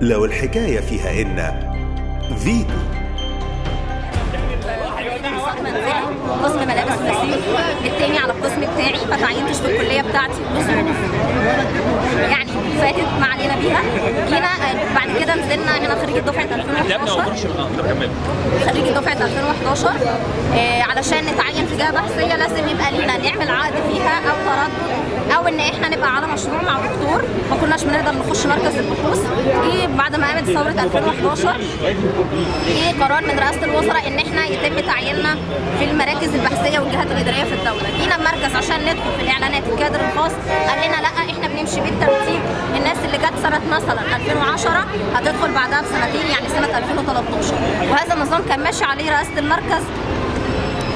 لو الحكاية فيها إن فيتو قسم ملابس ونسيج التاني على القسم بتاعي. ما تعينتش في الكلية بتاعتي. يعني فاتت ما علينا بيها. جينا بعد كده نزلنا هنا خريجة دفعة 2011 خريجة دفعة 2011 آه، علشان نتعين في جهة بحثية لازم يبقى لينا نعمل عقد فيها أو تردد أو ان إحنا نبقى على مشروع مع دكتور ما كناش بنقدر نخش مركز البحوث جه بعد ما قامت ثورة 2011 جه قرار من رئاسة الوزراء إن إحنا يتم تعييننا في المراكز البحثية والجهات الإدارية في الدولة. جينا المركز عشان ندخل في الإعلانات الكادر الخاص. قال لنا لأ إحنا بنمشي بالترتيب. الناس اللي جت سنة مثلا 2010 هتدخل بعدها بسنتين يعني سنة 2013 وهذا النظام كان ماشي عليه رئاسة المركز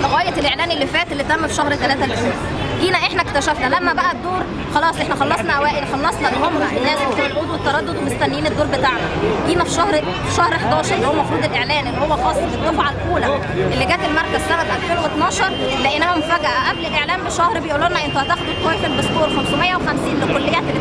لغاية الإعلان اللي فات اللي تم في شهر 3 اللي فات جينا إحنا اكتشفنا لما بقى الدور خلاص إحنا خلصنا أوائل خلصنا اللي هم الناس بتوع العقود والتردد ومستنيين الدور بتاعنا. جينا في شهر في شهر 11 اللي هو المفروض الإعلان اللي هو خاص بالدفعة الأولى اللي جت المركز سنة 2012 لقيناهم فجأة قبل الإعلان بشهر بيقولوا لنا أنتوا هتاخدوا ال TOEFL ب score 550 للكليات اللي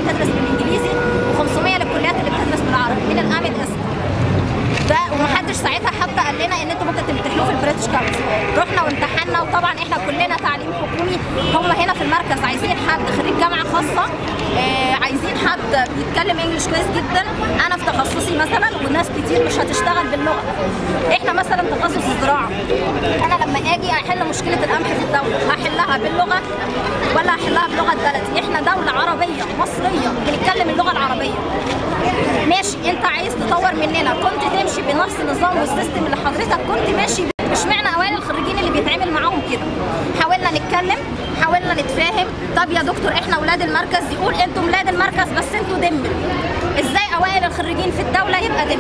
رحنا وامتحنا وطبعا إحنا كلنا تعليم حكومي. هم هنا في المركز عايزين حد خريج جامعة خاصة آه عايزين حد بيتكلم انجلش كويس جدا. أنا في تخصصي مثلا وناس كتير مش هتشتغل باللغة. إحنا مثلا تخصص الزراعه أنا لما آجي أحل مشكلة القمح في الدولة هحلها باللغة ولا هحلها بلغة بلدي إحنا دولة عربية مصرية. بنتكلم اللغة العربية. ماشي أنت عايز تطور مننا. كنت تمشي بنفس النظام والسيستم اللي حضرتك كنت ماشي حاولنا نتكلم حاولنا نتفاهم. طب يا دكتور إحنا ولاد المركز يقول أنتم ولاد المركز بس أنتوا دم. إزاي أوائل الخريجين في الدولة يبقى دم؟